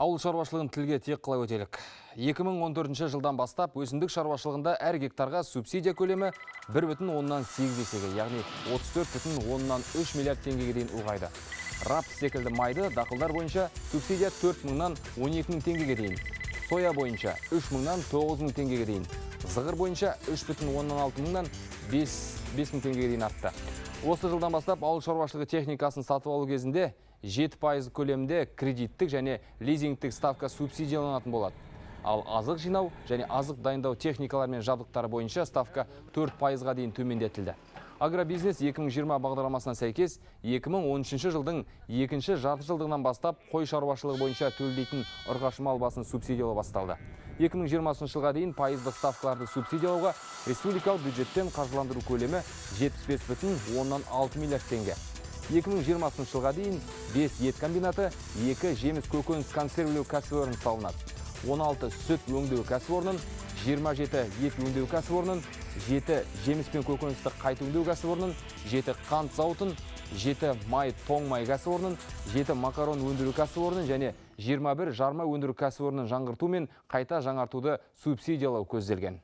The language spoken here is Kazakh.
Ауыл шаруашылығын тілге тек қылай өтелік. 2014 жылдан бастап өсімдік шаруашылығында әр гектарға субсидия көлемі 1,8 есеге, яғни 34,3 миллиард теңгеге дейін ұлғайды. Рапс секілді майды дақылдар бойынша субсидия 4 мыңнан 12 мың теңгеге дейін. Соя бойынша 3 мыңнан 9 мың теңгеге дейін. Зығыр бойынша 3,16 мыңнан 5 мың теңгеге дейін артты. Осы жылдан бастап ауыл шаруашылығы техникасын сатып алу кезінде 7 пайыз көлемде кредиттік және лизингтік ставка субсидияланатын болады. Ал азық жинау және азық дайындау техникалар мен жабдықтары бойынша ставка 4 пайызға дейін төмендетілді. Агробизнес 2020 бағдарламасына сәйкес 2013 жылдың екінші жарты жылдығынан бастап қой шаруашылығы бойынша төлдейтін ұрғашы мал басын субсидиялау басталды. 2020 жылға дейін пайыздық ставкаларды субсидиялауға республикалық бюджеттен қаржыландыру көлемі 75,6 миллиард теңге. 2020 жылға дейін 5 ет комбинаты, 2 жеміс көкөніс консервілеу кәсіпорын салынады. 16 сүт өңдеу кәсіпорнын, 27 ет өңдеу кәсіпорнын, 7 жеміс пен көкөністі қайта өңдеу кәсіпорнын, 7 қант зауытын, 7 май тоң май кәсіпорнын, 7 макарон өндіру кәсіпорнын және 21 жарма өндіру кәсіпорнын жаңғырту мен қайта жаңартуды субсидиялау көзделген.